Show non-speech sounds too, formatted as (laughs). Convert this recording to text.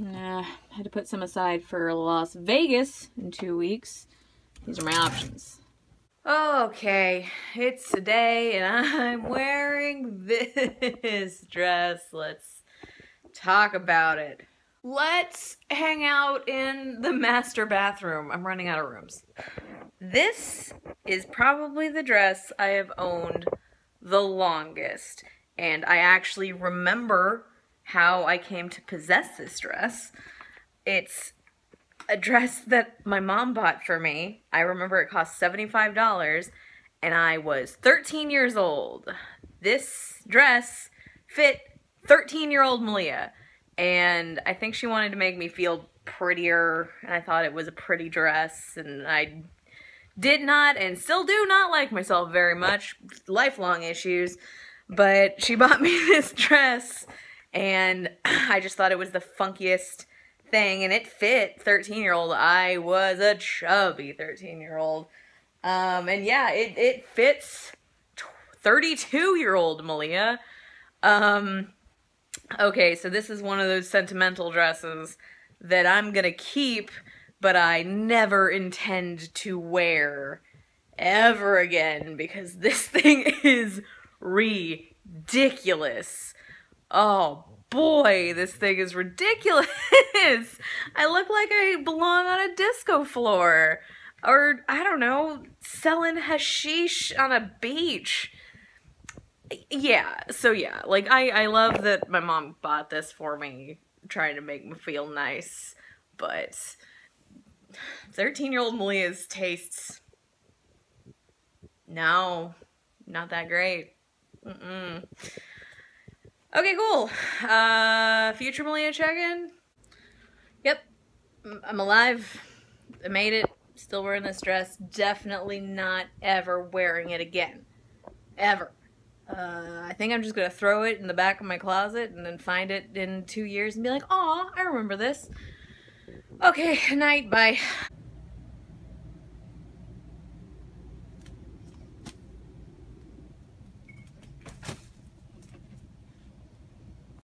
Nah, I had to put some aside for Las Vegas in two weeks. These are my options. Okay, it's today and I'm wearing this (laughs) dress. Let's talk about it. Let's hang out in the master bathroom. I'm running out of rooms. This is probably the dress I have owned the longest. And I actually remember how I came to possess this dress. It's a dress (laughs) that my mom bought for me. I remember it cost $75 and I was 13 years old. This dress fit 13 year old Malia and I think she wanted to make me feel prettier and I thought it was a pretty dress and I did not and still do not like myself very much. Lifelong issues. But she (laughs) bought me this dress and (clears throat) I just thought it was the funkiest thing and it fit 13 year old. I was a chubby 13 year old. Um, and yeah, it, it fits 32 year old Malia. Um, okay, so this is one of those sentimental dresses that I'm gonna keep, but I never intend to wear ever again because this (laughs) thing is ridiculous. Oh boy, this thing is ridiculous. (laughs) I look like I belong on a disco floor. Or, I don't know, selling hashish on a beach. Yeah, so yeah, like, I, I love that my mom bought this for me, trying to make me feel nice, but 13-year-old Malia's tastes, no, not that great. Mm-mm. Okay, cool. Uh, future Malia check-in. Yep, I'm alive. I made it. Still wearing this dress. Definitely not ever wearing it again. Ever. Uh, I think I'm just gonna throw it in the back of my closet and then find it in two years and be like, "Aw, I remember this." Okay, night. Bye.